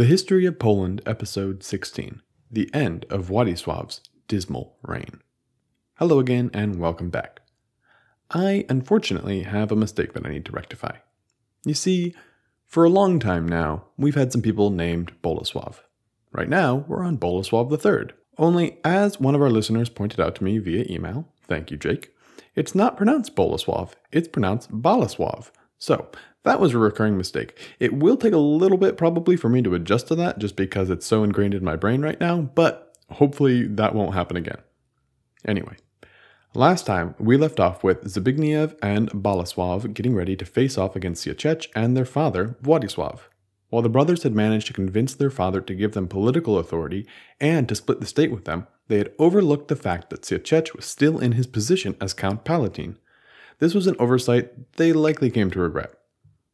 The History of Poland, Episode 16 The End of Władysław's Dismal Reign. Hello again, and welcome back. I unfortunately have a mistake that I need to rectify. You see, for a long time now, we've had some people named Bolesław. Right now, we're on Bolesław III. Only, as one of our listeners pointed out to me via email, thank you, Jake, it's not pronounced Bolesław, it's pronounced Bolesław. So, that was a recurring mistake. It will take a little bit probably for me to adjust to that just because it's so ingrained in my brain right now, but hopefully that won't happen again. Anyway, last time we left off with Zbigniew and Bolesław getting ready to face off against Sieciech and their father, Władysław. While the brothers had managed to convince their father to give them political authority and to split the state with them, they had overlooked the fact that Sieciech was still in his position as Count Palatine. This was an oversight they likely came to regret.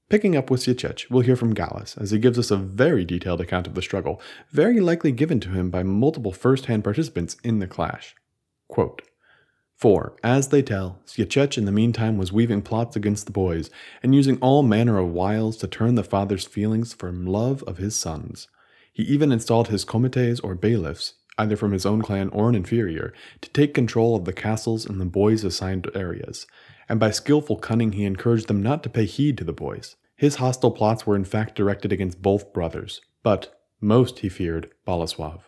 Picking up with Sieciech, we'll hear from Gallus as he gives us a very detailed account of the struggle, very likely given to him by multiple first hand participants in the clash. Quote, for, as they tell, Sieciech in the meantime was weaving plots against the boys, and using all manner of wiles to turn the father's feelings from love of his sons. He even installed his comites or bailiffs, either from his own clan or an inferior, to take control of the castles in the boys' assigned areas, and by skillful cunning he encouraged them not to pay heed to the boys. His hostile plots were in fact directed against both brothers, but most he feared Bolesław.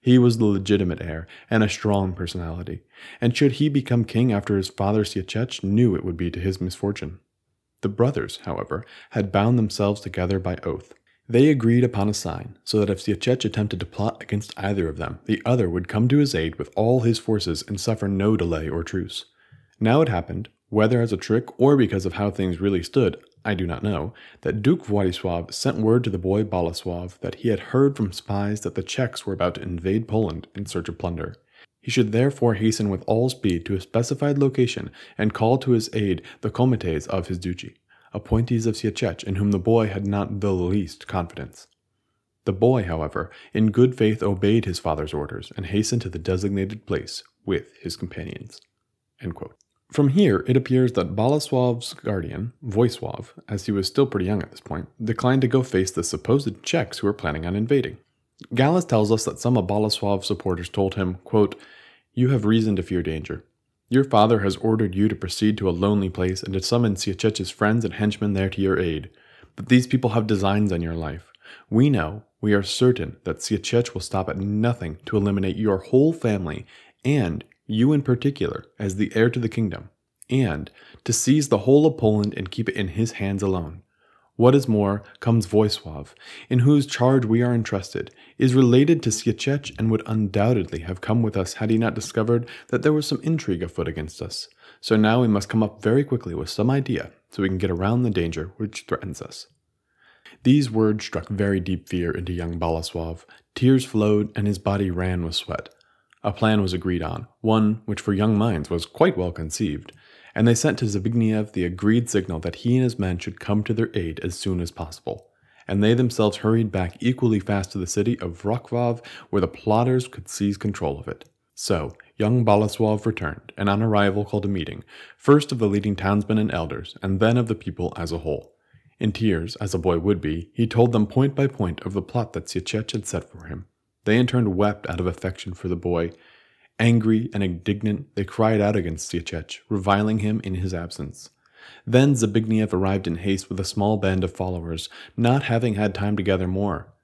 He was the legitimate heir and a strong personality, and should he become king after his father Sieciech knew it would be to his misfortune. The brothers, however, had bound themselves together by oath. They agreed upon a sign, so that if Sieciech attempted to plot against either of them, the other would come to his aid with all his forces and suffer no delay or truce. Now it happened, whether as a trick or because of how things really stood, I do not know, that Duke Władysław sent word to the boy Bolesław that he had heard from spies that the Czechs were about to invade Poland in search of plunder. He should therefore hasten with all speed to a specified location and call to his aid the comites of his duchy, appointees of Sieciech in whom the boy had not the least confidence. The boy, however, in good faith obeyed his father's orders and hastened to the designated place with his companions. From here, it appears that Bolesław's guardian, Wojsław, as he was still pretty young at this point, declined to go face the supposed Czechs who were planning on invading. Gallus tells us that some of Bolesław's supporters told him, quote, You have reason to fear danger. Your father has ordered you to proceed to a lonely place and to summon Sieciech's friends and henchmen there to your aid. But these people have designs on your life. We know, we are certain, that Sieciech will stop at nothing to eliminate your whole family and you in particular, as the heir to the kingdom, and to seize the whole of Poland and keep it in his hands alone. What is more, comes Wojsław, in whose charge we are entrusted, is related to Sieciech and would undoubtedly have come with us had he not discovered that there was some intrigue afoot against us. So now we must come up very quickly with some idea so we can get around the danger which threatens us. These words struck very deep fear into young Bolesław. Tears flowed and his body ran with sweat. A plan was agreed on, one which for young minds was quite well conceived, and they sent to Zbigniew the agreed signal that he and his men should come to their aid as soon as possible. And they themselves hurried back equally fast to the city of Wrocław, where the plotters could seize control of it. So, young Bolesław returned, and on arrival called a meeting, first of the leading townsmen and elders, and then of the people as a whole. In tears, as a boy would be, he told them point by point of the plot that Sieciech had set for him. They in turn wept out of affection for the boy. Angry and indignant, they cried out against Sieciech, reviling him in his absence. Then Zbigniew arrived in haste with a small band of followers, not having had time to gather more.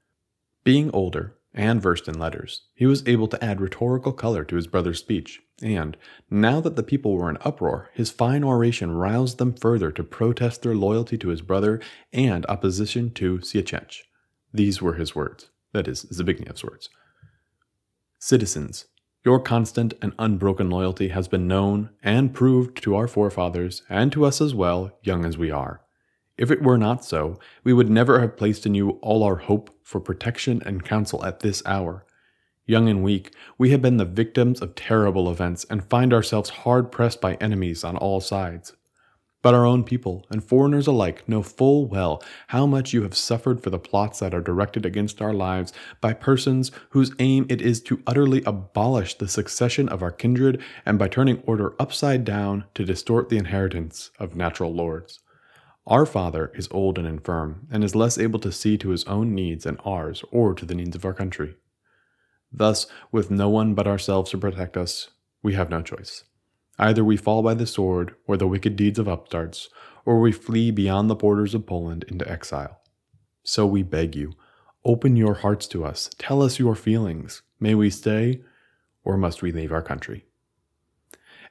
Being older, and versed in letters, he was able to add rhetorical color to his brother's speech, and, now that the people were in uproar, his fine oration roused them further to protest their loyalty to his brother and opposition to Sieciech. These were his words. That is Zbigniew's words. Citizens, your constant and unbroken loyalty has been known and proved to our forefathers and to us as well, young as we are. If it were not so, we would never have placed in you all our hope for protection and counsel at this hour. Young and weak, we have been the victims of terrible events and find ourselves hard pressed by enemies on all sides. But our own people and foreigners alike know full well how much you have suffered for the plots that are directed against our lives by persons whose aim it is to utterly abolish the succession of our kindred and by turning order upside down to distort the inheritance of natural lords. Our father is old and infirm, and is less able to see to his own needs and ours, or to the needs of our country. Thus, with no one but ourselves to protect us, we have no choice. Either we fall by the sword or the wicked deeds of upstarts, or we flee beyond the borders of Poland into exile. So we beg you, open your hearts to us, tell us your feelings. May we stay, or must we leave our country?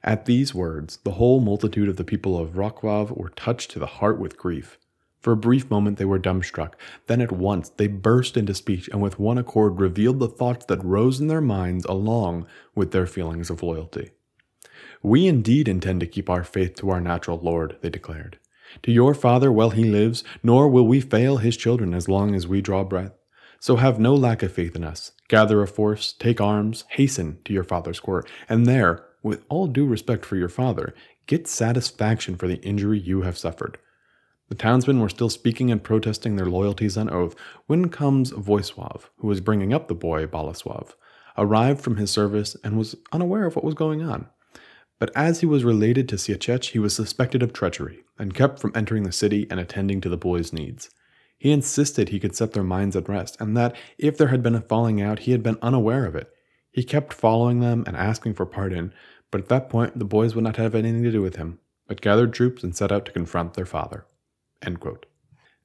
At these words, the whole multitude of the people of Wrocław were touched to the heart with grief. For a brief moment they were dumbstruck, then at once they burst into speech and with one accord revealed the thoughts that rose in their minds along with their feelings of loyalty. We indeed intend to keep our faith to our natural Lord, they declared. To your Father while he lives, nor will we fail his children as long as we draw breath. So have no lack of faith in us. Gather a force, take arms, hasten to your father's court, and there, with all due respect for your father, get satisfaction for the injury you have suffered. The townsmen were still speaking and protesting their loyalties on oath when comes Wojsław, who was bringing up the boy Bolesław, arrived from his service and was unaware of what was going on. But as he was related to Sieciech, he was suspected of treachery and kept from entering the city and attending to the boy's needs. He insisted he could set their minds at rest, and that if there had been a falling out, he had been unaware of it. He kept following them and asking for pardon, but at that point the boys would not have anything to do with him, but gathered troops and set out to confront their father.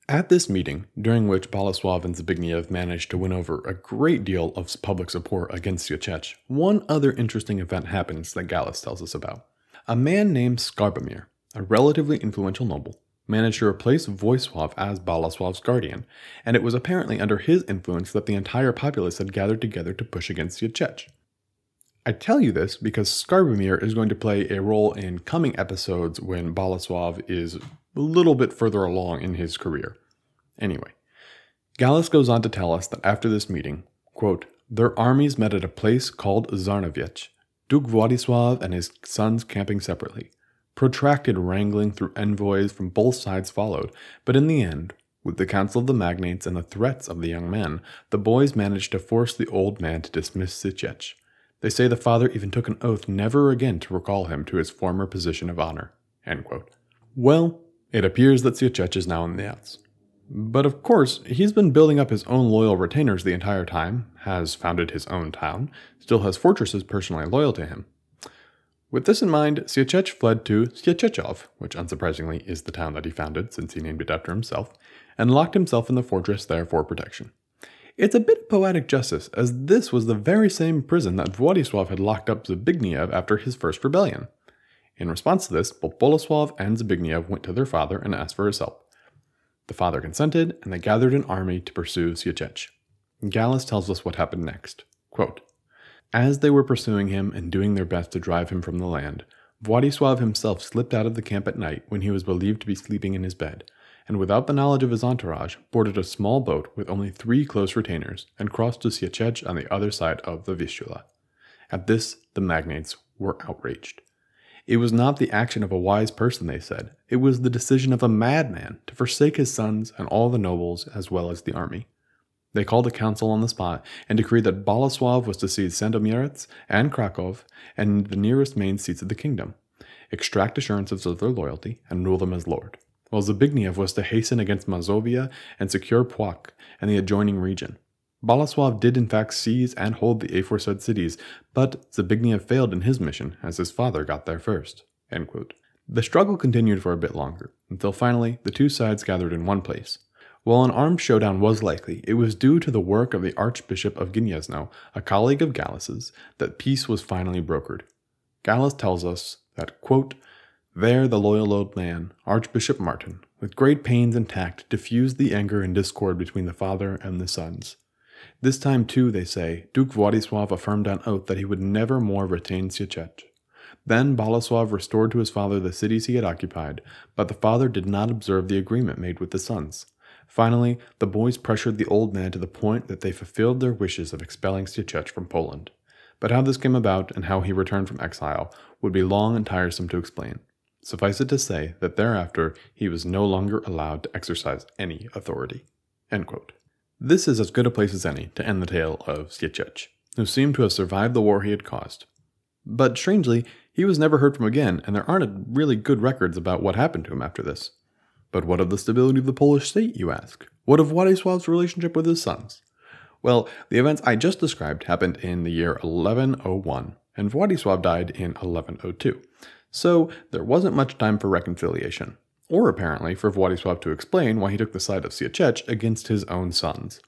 At this meeting, during which Bolesław and Zbigniew managed to win over a great deal of public support against Sieciech, one other interesting event happens that Gallus tells us about. A man named Skarbimir, a relatively influential noble, managed to replace Wojsław as Bolesław's guardian, and it was apparently under his influence that the entire populace had gathered together to push against Sieciech. I tell you this because Skarbimir is going to play a role in coming episodes when Bolesław is a little bit further along in his career. Anyway, Gallus goes on to tell us that after this meeting, quote, their armies met at a place called Żarnowiec, Duke Władysław and his sons camping separately. Protracted wrangling through envoys from both sides followed, but in the end, with the counsel of the magnates and the threats of the young men, the boys managed to force the old man to dismiss Sieciech. They say the father even took an oath never again to recall him to his former position of honor. Well, it appears that Sieciech is now in the outs. But of course, he's been building up his own loyal retainers the entire time, has founded his own town, still has fortresses personally loyal to him. With this in mind, Sieciech fled to Sieciechów, which unsurprisingly is the town that he founded since he named it after himself, and locked himself in the fortress there for protection. It's a bit of poetic justice, as this was the very same prison that Władysław had locked up Zbigniew after his first rebellion. In response to this, both Bolesław and Zbigniew went to their father and asked for his help. The father consented, and they gathered an army to pursue Sieciech. Gallus tells us what happened next. Quote, As they were pursuing him and doing their best to drive him from the land, Władysław himself slipped out of the camp at night when he was believed to be sleeping in his bed, and without the knowledge of his entourage, boarded a small boat with only three close retainers and crossed to Sieciech on the other side of the Vistula. At this, the magnates were outraged. It was not the action of a wise person, they said. It was the decision of a madman to forsake his sons and all the nobles as well as the army. They called a council on the spot and decreed that Bolesław was to seize Sandomierz and Krakow and the nearest main seats of the kingdom, extract assurances of their loyalty, and rule them as lord, while Zbigniew was to hasten against Mazovia and secure Płock and the adjoining region. Bolesław did in fact seize and hold the aforesaid cities, but Zbigniew failed in his mission as his father got there first. The struggle continued for a bit longer, until finally the two sides gathered in one place. While an armed showdown was likely, it was due to the work of the Archbishop of Gniezno, a colleague of Gallus's, that peace was finally brokered. Gallus tells us that, quote, there the loyal old man, Archbishop Martin, with great pains and tact, diffused the anger and discord between the father and the sons. This time, too, they say, Duke Władysław affirmed on oath that he would never more retain Sieciech. Then Bolesław restored to his father the cities he had occupied, but the father did not observe the agreement made with the sons. Finally, the boys pressured the old man to the point that they fulfilled their wishes of expelling Sieciech from Poland. But how this came about and how he returned from exile would be long and tiresome to explain. Suffice it to say that thereafter he was no longer allowed to exercise any authority. This is as good a place as any to end the tale of Sieciech, who seemed to have survived the war he had caused. But strangely, he was never heard from again, and there aren't really good records about what happened to him after this. But what of the stability of the Polish state, you ask? What of Władysław's relationship with his sons? Well, the events I just described happened in the year 1101, and Władysław died in 1102. So there wasn't much time for reconciliation, or apparently for Władysław to explain why he took the side of Sieciech against his own sons.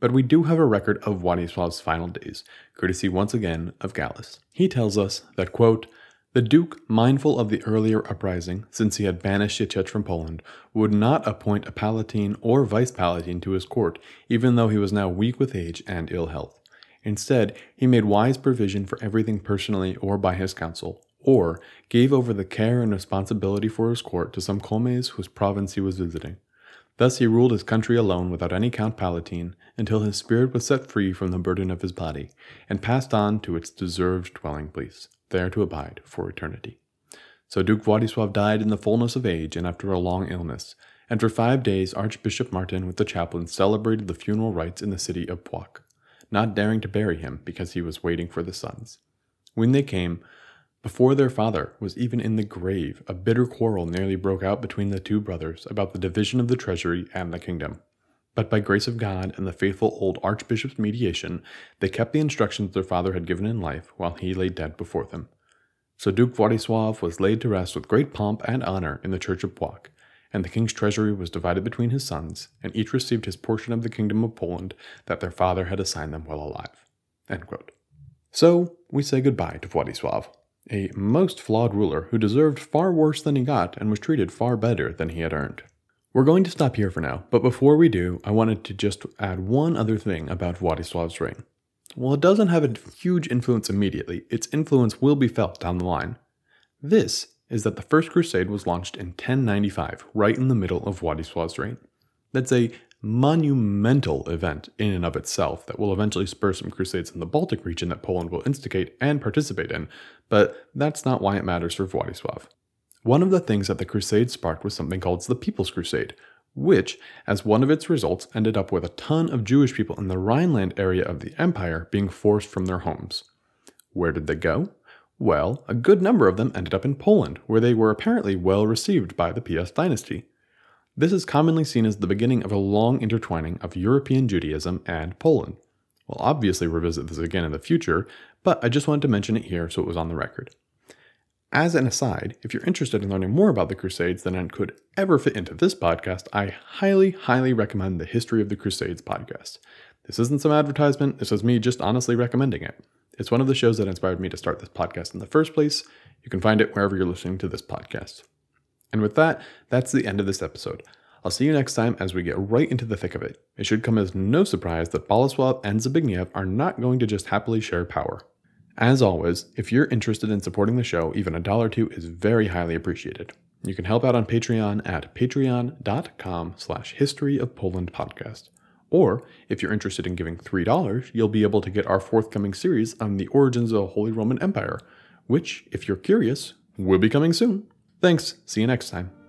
But we do have a record of Władysław's final days, courtesy once again of Gallus. He tells us that, quote, the Duke, mindful of the earlier uprising, since he had banished Sieciech from Poland, would not appoint a palatine or vice palatine to his court, even though he was now weak with age and ill health. Instead, he made wise provision for everything personally or by his council, or gave over the care and responsibility for his court to some comes whose province he was visiting. Thus he ruled his country alone without any Count Palatine, until his spirit was set free from the burden of his body, and passed on to its deserved dwelling place there to abide for eternity. So Duke Władysław died in the fullness of age and after a long illness, and for five days Archbishop Martin with the chaplain celebrated the funeral rites in the city of Płock, not daring to bury him because he was waiting for the sons. When they came, before their father was even in the grave, a bitter quarrel nearly broke out between the two brothers about the division of the treasury and the kingdom. But by grace of God and the faithful old archbishop's mediation, they kept the instructions their father had given in life while he lay dead before them. So Duke Władysław was laid to rest with great pomp and honor in the church of Płock, and the king's treasury was divided between his sons, and each received his portion of the kingdom of Poland that their father had assigned them while alive. So we say goodbye to Władysław, a most flawed ruler who deserved far worse than he got and was treated far better than he had earned. We're going to stop here for now, but before we do, I wanted to just add one other thing about Władysław's reign. While it doesn't have a huge influence immediately, its influence will be felt down the line. This is that the First Crusade was launched in 1095, right in the middle of Władysław's reign. That's a monumental event in and of itself that will eventually spur some crusades in the Baltic region that Poland will instigate and participate in, but that's not why it matters for Władysław. One of the things that the Crusade sparked was something called the People's Crusade, which, as one of its results, ended up with a ton of Jewish people in the Rhineland area of the empire being forced from their homes. Where did they go? Well, a good number of them ended up in Poland, where they were apparently well received by the Piast dynasty. This is commonly seen as the beginning of a long intertwining of European Judaism and Poland. We'll obviously revisit this again in the future, but I just wanted to mention it here so it was on the record. As an aside, if you're interested in learning more about the Crusades than it could ever fit into this podcast, I highly, highly recommend the History of the Crusades podcast. This isn't some advertisement, this is me just honestly recommending it. It's one of the shows that inspired me to start this podcast in the first place. You can find it wherever you're listening to this podcast. And with that, that's the end of this episode. I'll see you next time as we get right into the thick of it. It should come as no surprise that Bolesław and Zbigniew are not going to just happily share power. As always, if you're interested in supporting the show, even a dollar or two is very highly appreciated. You can help out on Patreon at patreon.com slash history of Poland podcast. Or if you're interested in giving $3, you'll be able to get our forthcoming series on the origins of the Holy Roman Empire, which, if you're curious, will be coming soon. Thanks. See you next time.